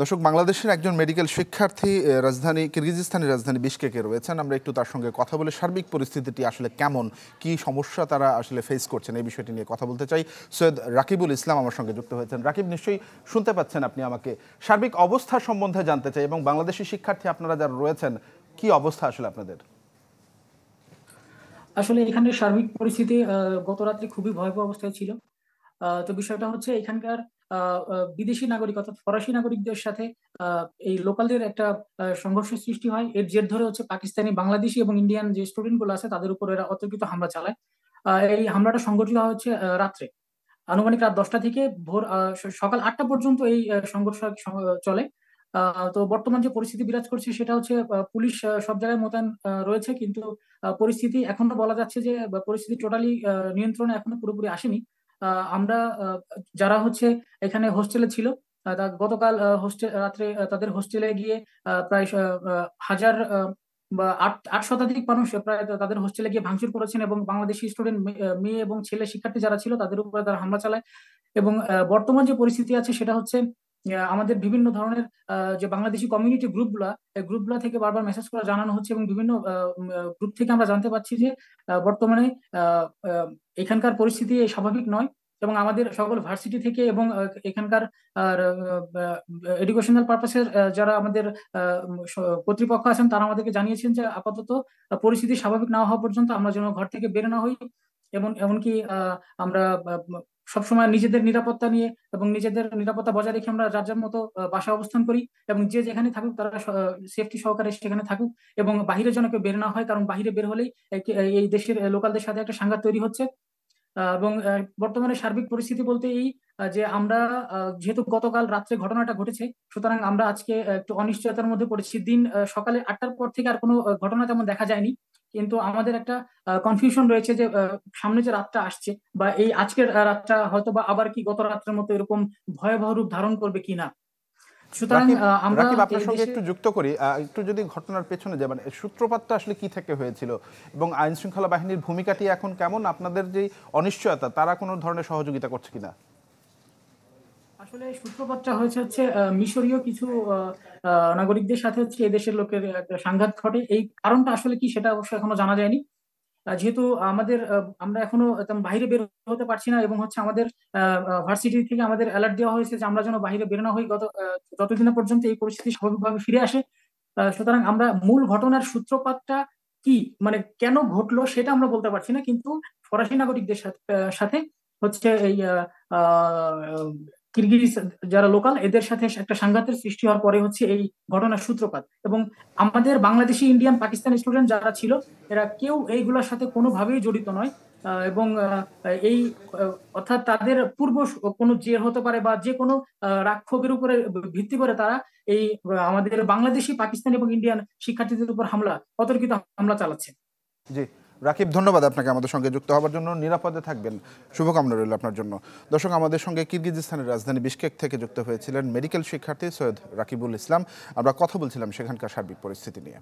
দর্শক, বাংলাদেশের একজন মেডিকেল শিক্ষার্থী রাজধানী, কিরগিজস্তানের রাজধানী বিশকেকে রয়েছেন। আমরা একটু তার সঙ্গে কথা বলে সার্বিক পরিস্থিতিটি আসলে কেমন, কি সমস্যা তারা আসলে ফেস করছেন, এই বিষয়টি নিয়ে কথা বলতে চাই। সৈয়দ রাকিবুল ইসলাম আমার সঙ্গে যুক্ত হয়েছেন। রাকিব, নিশ্চয়ই শুনতে পাচ্ছেন আপনি আমাকে। সার্বিক অবস্থা সম্বন্ধে জানতে চাই এবং বাংলাদেশি শিক্ষার্থী আপনারা যারা রয়েছেন, কি অবস্থা আসলে আপনাদের? আসলে এখানে সার্বিক পরিস্থিতি গত রাত্রে খুবই ভয়াবহ অবস্থায় ছিল। তো বিষয়টা হচ্ছে এখানকার বিদেশি নাগরিক অর্থাৎ ফরাসি নাগরিকদের সাথে এই লোকালদের একটা আহ, সংঘর্ষের সৃষ্টি হয়। এর জের ধরে হচ্ছে পাকিস্তানি বাংলাদেশি এবং ইন্ডিয়ান যে স্টুডেন্টগুলো আছে তাদের উপর এরা অতর্কিত হামলা চালায়। এই হামলাটা সংঘটিত হচ্ছে রাত্রে। আনুমানিক রাত দশটা থেকে ভোর সকাল আটটা পর্যন্ত এই সংঘর্ষ চলে। তো বর্তমান যে পরিস্থিতি বিরাজ করছে সেটা হচ্ছে পুলিশ সব জায়গায় মোতায়েন রয়েছে। কিন্তু পরিস্থিতি এখনও বলা যাচ্ছে যে পরিস্থিতি টোটালি নিয়ন্ত্রণে এখনও পুরোপুরি আসেনি। আমরা যারা হচ্ছে এখানে হোস্টেলে ছিল গতকাল হোস্টেল রাত্রে তাদের হোস্টেলে গিয়ে প্রায় হাজার বা আট আট শতাধিক মানুষ প্রায় তাদের হোস্টেলে গিয়ে ভাঙচুর করেছেন এবং বাংলাদেশি স্টুডেন্ট মেয়ে এবং ছেলে শিক্ষার্থী যারা ছিল তাদের উপরে তারা হামলা চালায় এবং বর্তমান যে পরিস্থিতি আছে সেটা হচ্ছে আমাদের বিভিন্ন ধরনের যে বাংলাদেশি কমিউনিটি গ্রুপগুলা এই গ্রুপগুলা থেকে বারবার মেসেজ করে জানানো হচ্ছে এবং বিভিন্ন গ্রুপ থেকে আমরা জানতে পারছি যে বর্তমানে এখানকার পরিস্থিতি স্বাভাবিক নয় এবং আমাদের সকল ভার্সিটি থেকে এবং এখানকার এডুকেশনাল পারপাসের যারা আমাদের কর্তৃপক্ষ আছেন তারা আমাদেরকে জানিয়েছেন যে আপাতত পরিস্থিতি স্বাভাবিক না হওয়া পর্যন্ত আমরা যেন ঘর থেকে বের না হই। এবং এমনকি আমরা সবসময় নিজেদের নিরাপত্তা নিয়ে এবং নিজেদের নিরাপত্তা বজায় রেখে আমরা যার যার মতো বাসায় অবস্থান করি এবং যে যেখানে থাকুক তারা সেফটি সহকারে সেখানে থাকুক এবং বাহিরে যেন কেউ বের না হয় কারণ বাহিরে বের হলেই এই- দেশের লোকালদের সাথে একটা সাংঘাত তৈরি হচ্ছে। এবং বর্তমানে সার্বিক পরিস্থিতি বলতে এই যে আমরা যেহেতু গতকাল রাত্রে ঘটনাটা ঘটেছে, সুতরাং আমরা আজকে একটু অনিশ্চয়তার মধ্যে পড়েছি। দিন সকালে আটটার পর থেকে আর কোনো ঘটনা তেমন দেখা যায়নি। কিন্তু আমাদের একটা কনফিউশন রয়েছে যে সামনে যে রাতটা আসছে বা এই আজকের রাতটা হয়তো বা আবার কি গত রাত্রের মতো এরকম ভয়াবহ রূপ ধারণ করবে কিনা? সুতরাং আমরা আপনার সঙ্গে একটু যুক্ত করি। একটু যদি ঘটনার পেছনে যাবেন এর সূত্রপাতটা আসলে কি থেকে হয়েছিল এবং আইন শৃঙ্খলা বাহিনীর ভূমিকাটি এখন কেমন? আপনাদের যে অনিশ্চয়তা তারা কোনো ধরনের সহযোগিতা করছে কিনা? আসলে সূত্রপাতটা হয়েছে হচ্ছে মিশরীয় কিছু নাগরিকদের সাথে হচ্ছে এই দেশের লোকের সাংঘাত ঘটে। এই কারণটা আসলে কি সেটা অবশ্য এখনও জানা যায়নি। যেহেতু আমাদের আমরা এখনও বাইরে বের হতে পারছি না এবং হচ্ছে আমাদের ভার্সিটি থেকে আমাদের অ্যালার্ট দেওয়া হয়েছে যে আমরা যেন বাইরে বের না হই, গত যতদিন পর্যন্ত এই পরিস্থিতি স্বাভাবিকভাবে ফিরে আসে সুতরাং আমরা মূল ঘটনার সূত্রপাতটা কি মানে কেন ঘটলো সেটা আমরা বলতে পারছি না, কিন্তু ফরাসি নাগরিকদের সাথে হচ্ছে এই কিরগিজ যারা লোকাল এদের সাথে একটা সাংঘাতের সৃষ্টি হওয়ার পরে হচ্ছে এই ঘটনার সূত্রপাত। এবং আমাদের বাংলাদেশি ইন্ডিয়ান পাকিস্তানি স্টুডেন্ট যারা ছিল এরা কেউ এইগুলোর সাথে কোনোভাবেই জড়িত নয়। এবং এই অর্থাৎ তাদের পূর্ব কোনো জের হতে পারে বা যে কোনো আহ, রাক্ষোভের উপরে ভিত্তি করে তারা এই আমাদের বাংলাদেশি পাকিস্তানি এবং ইন্ডিয়ান শিক্ষার্থীদের উপর হামলা অতর্কিত হামলা চালাচ্ছে। জি। রাকিব, ধন্যবাদ আপনাকে আমাদের সঙ্গে যুক্ত হওয়ার জন্য। নিরাপদে থাকবেন। শুভকামনা রইল আপনার জন্য। দর্শক, আমাদের সঙ্গে কিরগিজস্তানের রাজধানী বিশকেক থেকে যুক্ত হয়েছিলেন মেডিকেল শিক্ষার্থী সৈয়দ রাকিবুল ইসলাম। আমরা কথা বলছিলাম সেখানকার সার্বিক পরিস্থিতি নিয়ে।